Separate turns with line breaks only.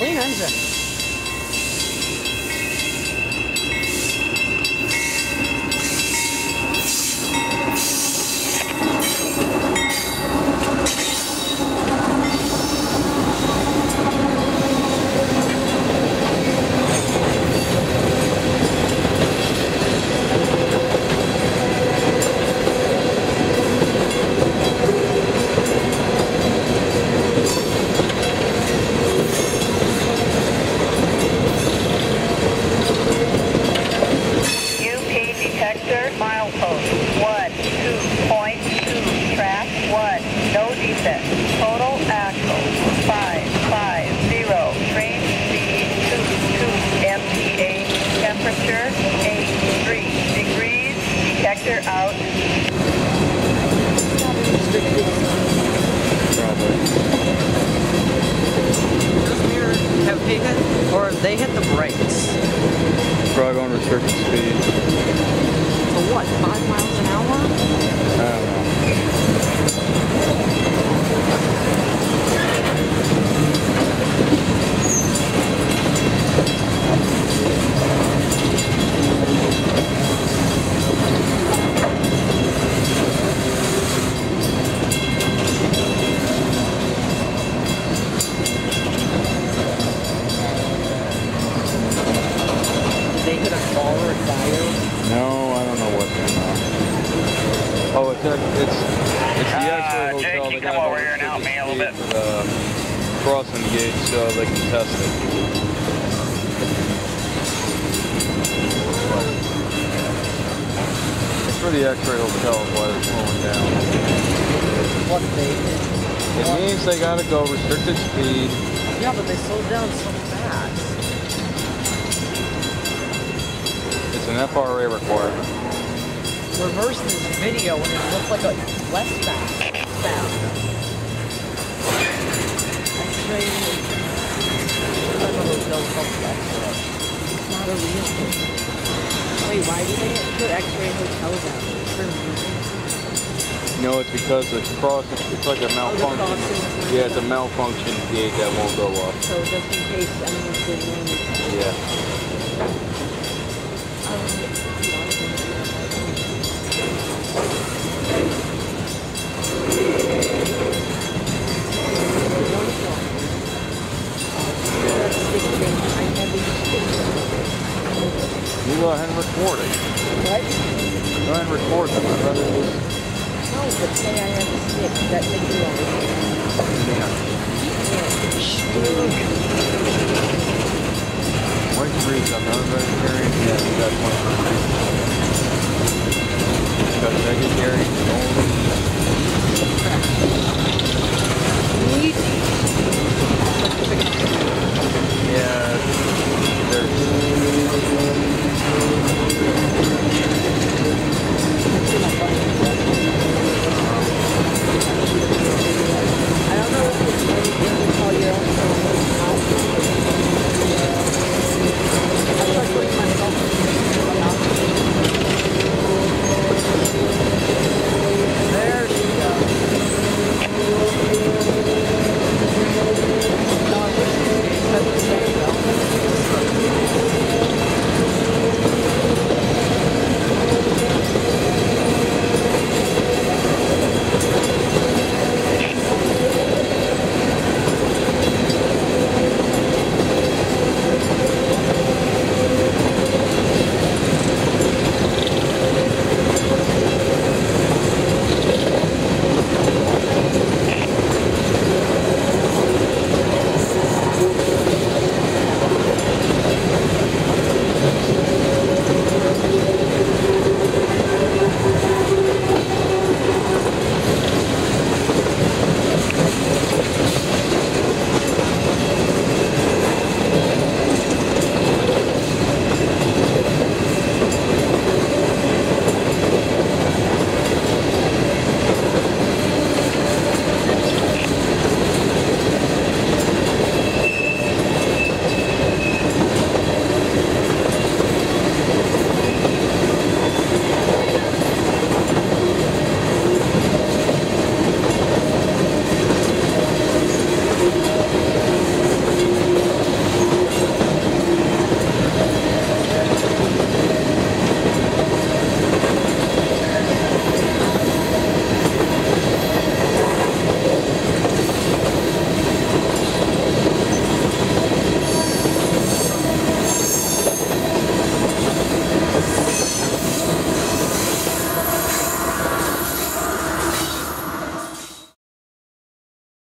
红衣男子。
Temperature, eight, degrees, detector out,
Probably.
Those mirrors, have hit, or they hit the brakes?
Probably going restricted speed.
For what, five miles an hour?
I don't know.
Did they hit a car or a tire?
No, I don't know what they're about. Oh, it's a, it's it's the Uh, X-ray Jake, you They come over here and help me a little restricted speed, Uh, crossing the gate so they can test it. It's for the X-ray hotel is why they're slowing down.
What they hit? It means
they gotta go restricted speed.
Yeah, but they slowed down so fast.
It's an FRA requirement.
Reverse this video and it looks like a less fast. fast. X-ray. I don't hotel X-ray. It's not a real thing. Wait, why do they put X-ray hotels out? For music?
No, it's because the cross, it's like a malfunction.
crossing. Yeah, it's a
malfunction gate that won't go off.
So just in case anyone's getting in.
Yeah. go ahead and record it.
What? Go
ahead and record them. I'd rather just...
No, but say I have a stick. That makes it all
Yeah. Wait to read something. I'm vegetarian. Yeah, that's one for me. Because vegetarian only